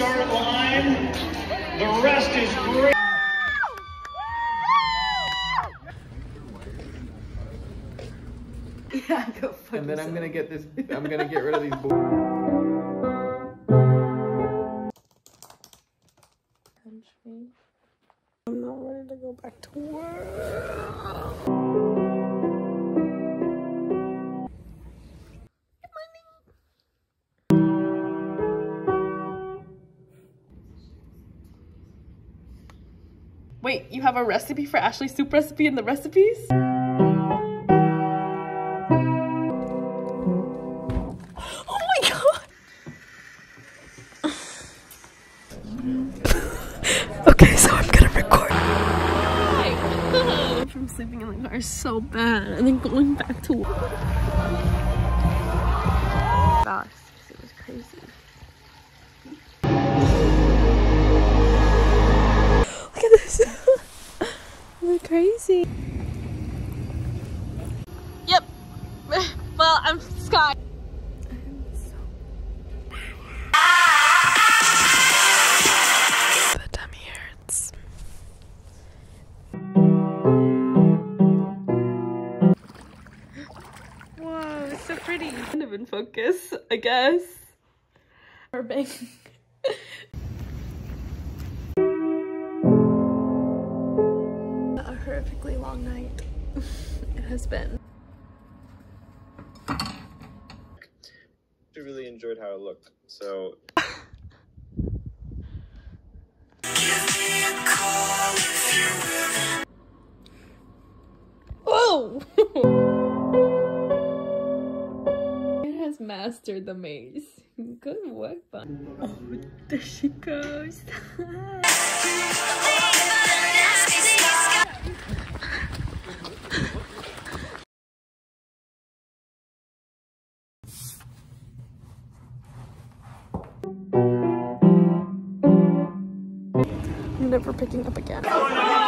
start line. The rest is great. Yeah, go fuck And then I'm gonna get this, I'm gonna get rid of these boys. I'm not ready to go back to work. Wait, you have a recipe for Ashley's soup recipe in the recipes? Oh my god! Okay, so I'm gonna record. From sleeping in the car so bad and then going back to work. Gosh, it was crazy. So pretty. Kind of in focus, I guess. Burbank. A horrifically long night. it has been. I really enjoyed how it looked. So Whoa! has mastered the maze. Good work, bun. Oh, there she goes. I'm never picking up again.